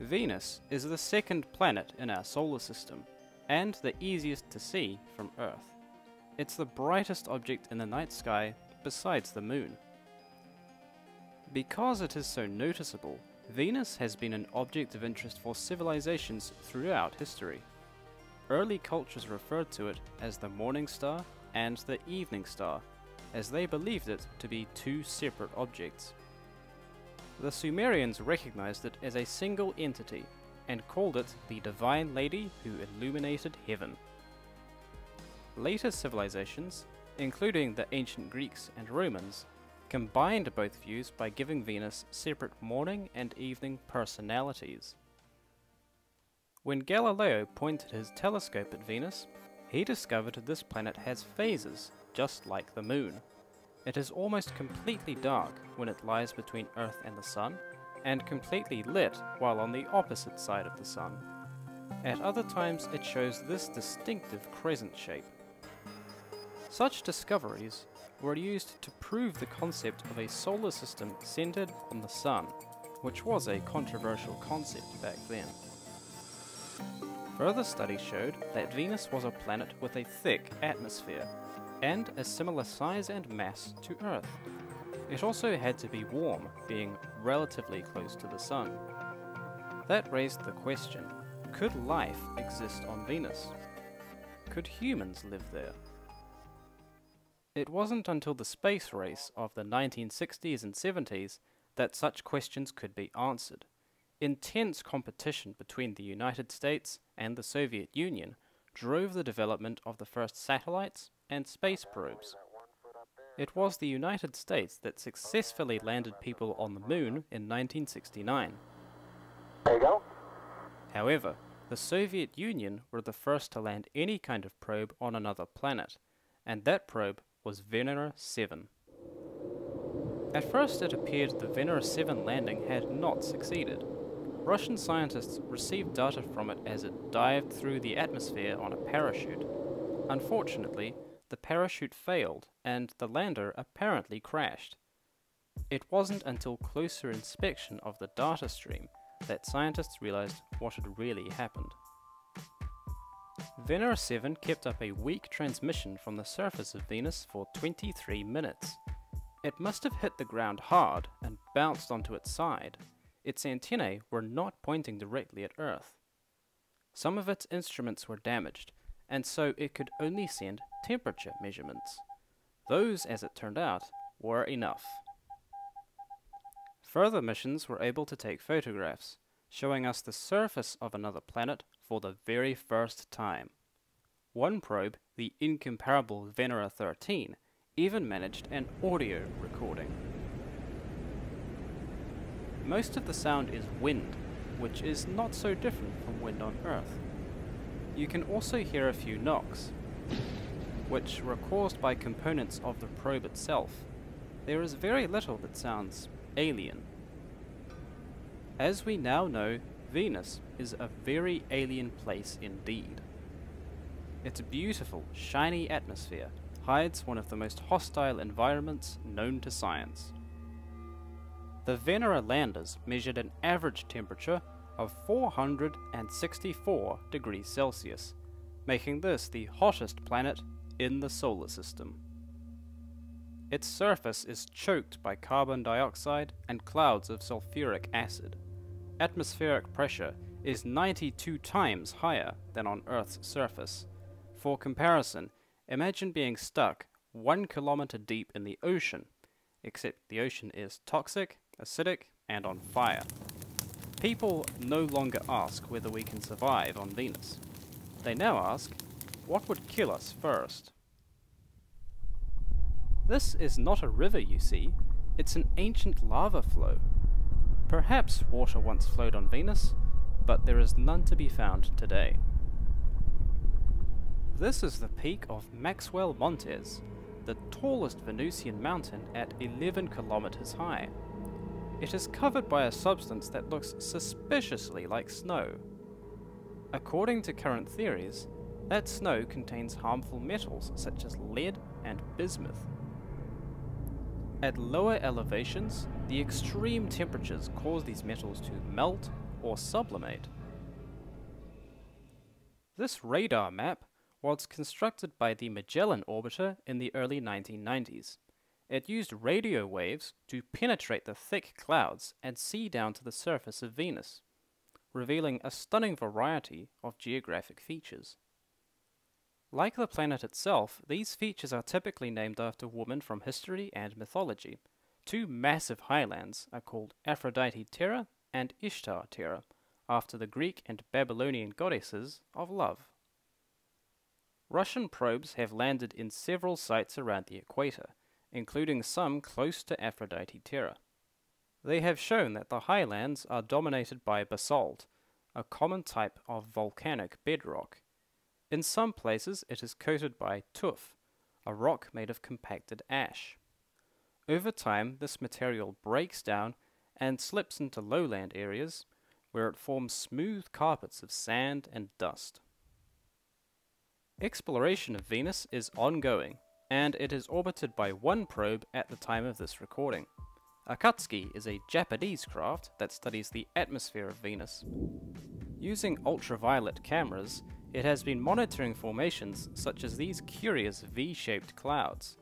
Venus is the second planet in our solar system, and the easiest to see from Earth. It's the brightest object in the night sky besides the Moon. Because it is so noticeable, Venus has been an object of interest for civilizations throughout history. Early cultures referred to it as the morning star and the evening star, as they believed it to be two separate objects. The Sumerians recognized it as a single entity and called it the Divine Lady who illuminated heaven. Later civilizations, including the ancient Greeks and Romans, combined both views by giving Venus separate morning and evening personalities. When Galileo pointed his telescope at Venus, he discovered this planet has phases, just like the Moon. It is almost completely dark when it lies between Earth and the Sun, and completely lit while on the opposite side of the Sun. At other times it shows this distinctive crescent shape. Such discoveries were used to prove the concept of a solar system centered on the Sun, which was a controversial concept back then. Further studies showed that Venus was a planet with a thick atmosphere, and a similar size and mass to Earth. It also had to be warm, being relatively close to the Sun. That raised the question, could life exist on Venus? Could humans live there? It wasn't until the space race of the 1960s and 70s that such questions could be answered. Intense competition between the United States and the Soviet Union drove the development of the first satellites and space probes. It was the United States that successfully landed people on the moon in 1969. There you go. However, the Soviet Union were the first to land any kind of probe on another planet, and that probe was Venera 7. At first it appeared the Venera 7 landing had not succeeded. Russian scientists received data from it as it dived through the atmosphere on a parachute. Unfortunately, the parachute failed and the lander apparently crashed. It wasn't until closer inspection of the data stream that scientists realized what had really happened. Venera 7 kept up a weak transmission from the surface of Venus for 23 minutes. It must have hit the ground hard and bounced onto its side. Its antennae were not pointing directly at Earth. Some of its instruments were damaged, and so it could only send temperature measurements. Those, as it turned out, were enough. Further missions were able to take photographs, showing us the surface of another planet for the very first time. One probe, the incomparable Venera 13, even managed an audio recording. Most of the sound is wind, which is not so different from wind on Earth. You can also hear a few knocks, which were caused by components of the probe itself. There is very little that sounds alien. As we now know, Venus is a very alien place indeed. Its beautiful, shiny atmosphere hides one of the most hostile environments known to science. The Venera landers measured an average temperature of 464 degrees Celsius, making this the hottest planet in the solar system. Its surface is choked by carbon dioxide and clouds of sulfuric acid. Atmospheric pressure is 92 times higher than on Earth's surface. For comparison, imagine being stuck one kilometer deep in the ocean, except the ocean is toxic, acidic, and on fire. People no longer ask whether we can survive on Venus. They now ask, what would kill us first? This is not a river, you see. It's an ancient lava flow. Perhaps water once flowed on Venus, but there is none to be found today. This is the peak of Maxwell Montes, the tallest Venusian mountain at 11 kilometers high. It is covered by a substance that looks suspiciously like snow. According to current theories, that snow contains harmful metals such as lead and bismuth. At lower elevations, the extreme temperatures cause these metals to melt or sublimate. This radar map was constructed by the Magellan orbiter in the early 1990s. It used radio waves to penetrate the thick clouds and see down to the surface of Venus, revealing a stunning variety of geographic features. Like the planet itself, these features are typically named after women from history and mythology. Two massive highlands are called Aphrodite Terra and Ishtar Terra, after the Greek and Babylonian goddesses of love. Russian probes have landed in several sites around the equator, including some close to Aphrodite Terra. They have shown that the highlands are dominated by basalt, a common type of volcanic bedrock. In some places it is coated by tuff, a rock made of compacted ash. Over time, this material breaks down and slips into lowland areas, where it forms smooth carpets of sand and dust. Exploration of Venus is ongoing, and it is orbited by one probe at the time of this recording. Akatsuki is a Japanese craft that studies the atmosphere of Venus. Using ultraviolet cameras, it has been monitoring formations such as these curious V-shaped clouds.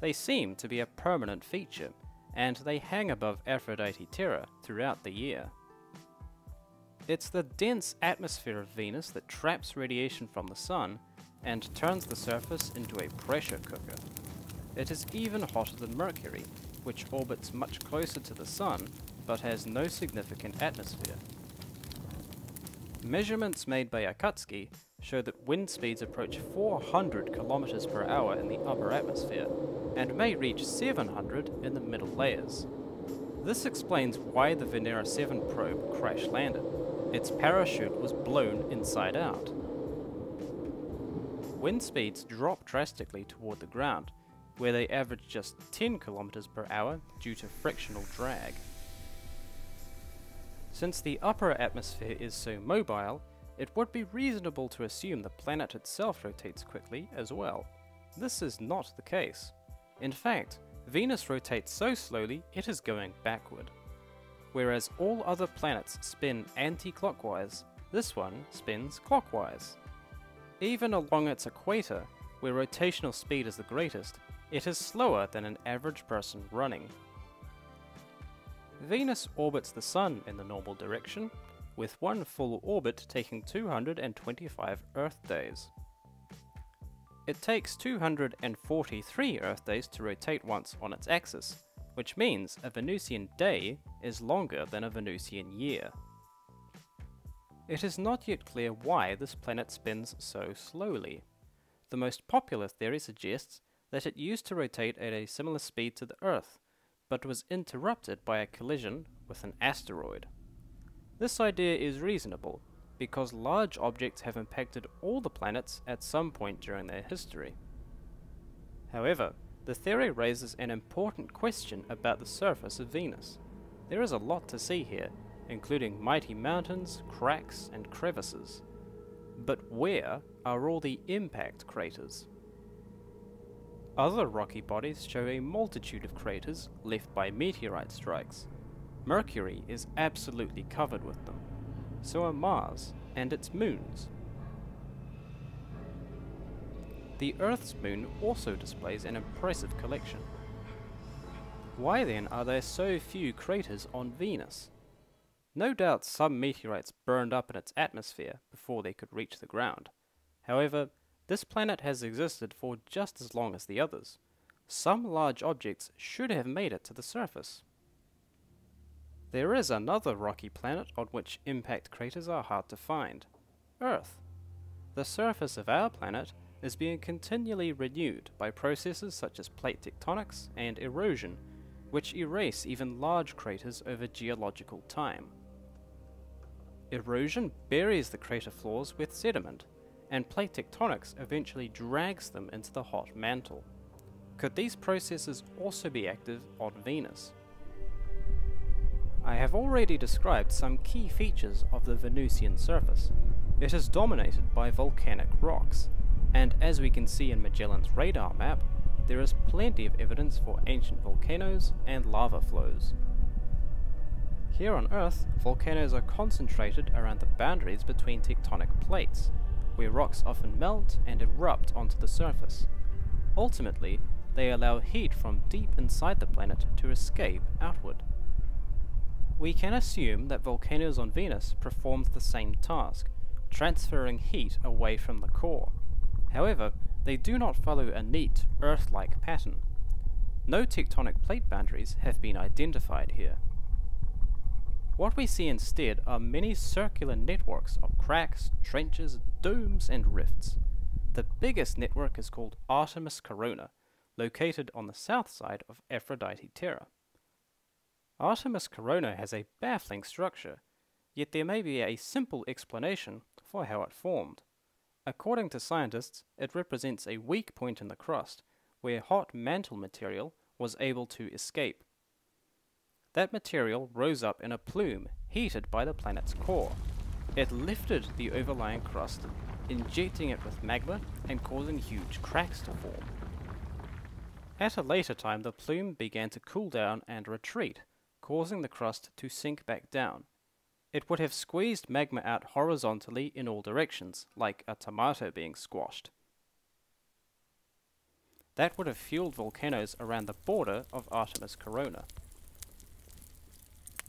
They seem to be a permanent feature, and they hang above Aphrodite Terra throughout the year. It's the dense atmosphere of Venus that traps radiation from the Sun and turns the surface into a pressure cooker. It is even hotter than Mercury, which orbits much closer to the Sun but has no significant atmosphere. Measurements made by Akatsuki show that wind speeds approach 400 km per hour in the upper atmosphere and may reach 700 in the middle layers. This explains why the Venera 7 probe crash landed. Its parachute was blown inside out. Wind speeds drop drastically toward the ground, where they average just 10 km per hour due to frictional drag. Since the upper atmosphere is so mobile, it would be reasonable to assume the planet itself rotates quickly as well. This is not the case. In fact, Venus rotates so slowly it is going backward. Whereas all other planets spin anti-clockwise, this one spins clockwise. Even along its equator, where rotational speed is the greatest, it is slower than an average person running. Venus orbits the Sun in the normal direction, with one full orbit taking 225 Earth days. It takes 243 Earth days to rotate once on its axis, which means a Venusian day is longer than a Venusian year. It is not yet clear why this planet spins so slowly. The most popular theory suggests that it used to rotate at a similar speed to the Earth, but was interrupted by a collision with an asteroid. This idea is reasonable, because large objects have impacted all the planets at some point during their history. However, the theory raises an important question about the surface of Venus. There is a lot to see here, including mighty mountains, cracks, and crevices. But where are all the impact craters? Other rocky bodies show a multitude of craters left by meteorite strikes, Mercury is absolutely covered with them. So are Mars and its moons. The Earth's moon also displays an impressive collection. Why then are there so few craters on Venus? No doubt some meteorites burned up in its atmosphere before they could reach the ground. However, this planet has existed for just as long as the others. Some large objects should have made it to the surface. There is another rocky planet on which impact craters are hard to find Earth. The surface of our planet is being continually renewed by processes such as plate tectonics and erosion, which erase even large craters over geological time. Erosion buries the crater floors with sediment, and plate tectonics eventually drags them into the hot mantle. Could these processes also be active on Venus? I have already described some key features of the Venusian surface. It is dominated by volcanic rocks, and as we can see in Magellan's radar map, there is plenty of evidence for ancient volcanoes and lava flows. Here on Earth, volcanoes are concentrated around the boundaries between tectonic plates, where rocks often melt and erupt onto the surface. Ultimately, they allow heat from deep inside the planet to escape outward. We can assume that volcanoes on Venus performed the same task, transferring heat away from the core. However, they do not follow a neat, Earth-like pattern. No tectonic plate boundaries have been identified here. What we see instead are many circular networks of cracks, trenches, domes, and rifts. The biggest network is called Artemis Corona, located on the south side of Aphrodite Terra. Artemis Corona has a baffling structure, yet there may be a simple explanation for how it formed. According to scientists, it represents a weak point in the crust, where hot mantle material was able to escape. That material rose up in a plume heated by the planet's core. It lifted the overlying crust, injecting it with magma and causing huge cracks to form. At a later time, the plume began to cool down and retreat, causing the crust to sink back down. It would have squeezed magma out horizontally in all directions, like a tomato being squashed. That would have fueled volcanoes around the border of Artemis Corona.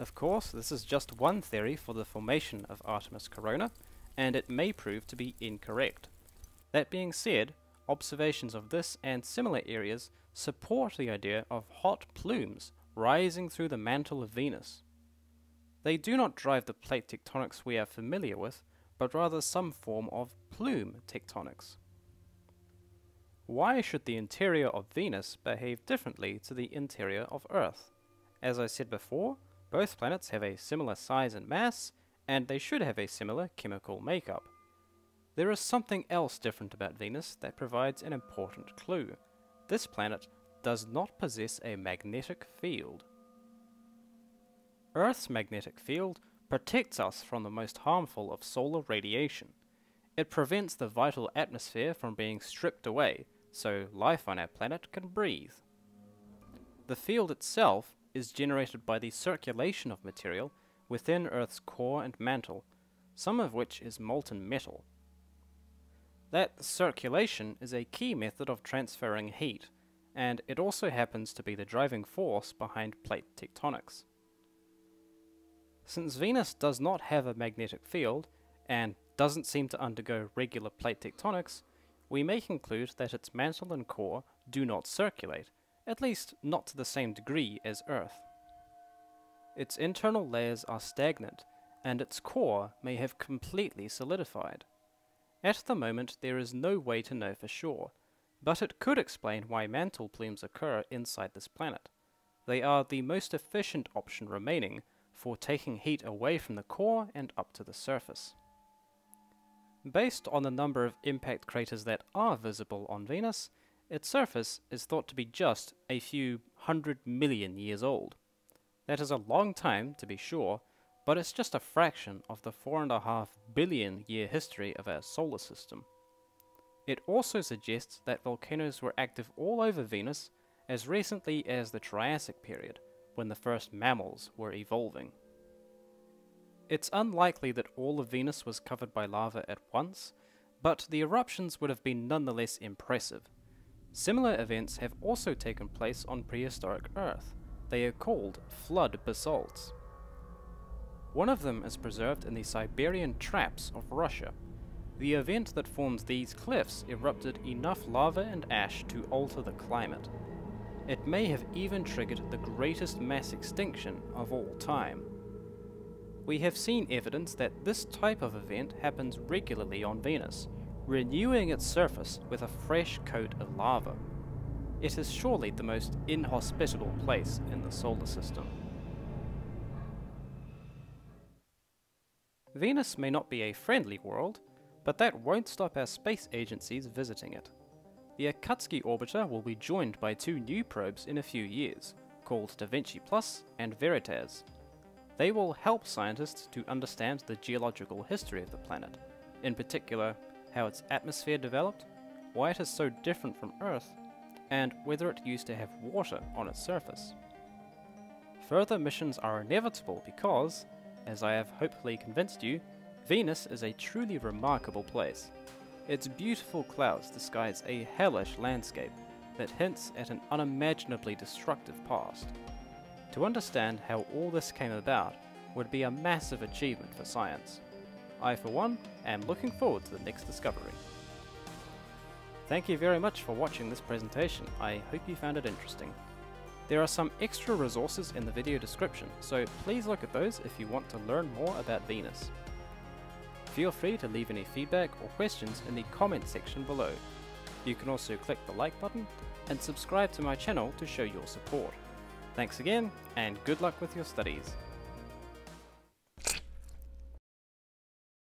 Of course, this is just one theory for the formation of Artemis Corona, and it may prove to be incorrect. That being said, observations of this and similar areas support the idea of hot plumes rising through the mantle of Venus. They do not drive the plate tectonics we are familiar with, but rather some form of plume tectonics. Why should the interior of Venus behave differently to the interior of Earth? As I said before, both planets have a similar size and mass, and they should have a similar chemical makeup. There is something else different about Venus that provides an important clue. This planet does not possess a magnetic field. Earth's magnetic field protects us from the most harmful of solar radiation. It prevents the vital atmosphere from being stripped away, so life on our planet can breathe. The field itself is generated by the circulation of material within Earth's core and mantle, some of which is molten metal. That circulation is a key method of transferring heat, and it also happens to be the driving force behind plate tectonics. Since Venus does not have a magnetic field, and doesn't seem to undergo regular plate tectonics, we may conclude that its mantle and core do not circulate, at least not to the same degree as Earth. Its internal layers are stagnant, and its core may have completely solidified. At the moment there is no way to know for sure, but it could explain why mantle plumes occur inside this planet. They are the most efficient option remaining for taking heat away from the core and up to the surface. Based on the number of impact craters that are visible on Venus, its surface is thought to be just a few hundred million years old. That is a long time, to be sure, but it's just a fraction of the four and a half billion year history of our solar system. It also suggests that volcanoes were active all over Venus as recently as the Triassic period, when the first mammals were evolving. It's unlikely that all of Venus was covered by lava at once, but the eruptions would have been nonetheless impressive, Similar events have also taken place on prehistoric Earth. They are called flood basalts. One of them is preserved in the Siberian Traps of Russia. The event that forms these cliffs erupted enough lava and ash to alter the climate. It may have even triggered the greatest mass extinction of all time. We have seen evidence that this type of event happens regularly on Venus, renewing its surface with a fresh coat of lava. It is surely the most inhospitable place in the solar system. Venus may not be a friendly world, but that won't stop our space agencies visiting it. The Akatsuki orbiter will be joined by two new probes in a few years, called Da Vinci Plus and Veritas. They will help scientists to understand the geological history of the planet, in particular how its atmosphere developed, why it is so different from Earth, and whether it used to have water on its surface. Further missions are inevitable because, as I have hopefully convinced you, Venus is a truly remarkable place. Its beautiful clouds disguise a hellish landscape that hints at an unimaginably destructive past. To understand how all this came about would be a massive achievement for science. I, for one, am looking forward to the next discovery. Thank you very much for watching this presentation. I hope you found it interesting. There are some extra resources in the video description, so please look at those if you want to learn more about Venus. Feel free to leave any feedback or questions in the comment section below. You can also click the like button and subscribe to my channel to show your support. Thanks again, and good luck with your studies.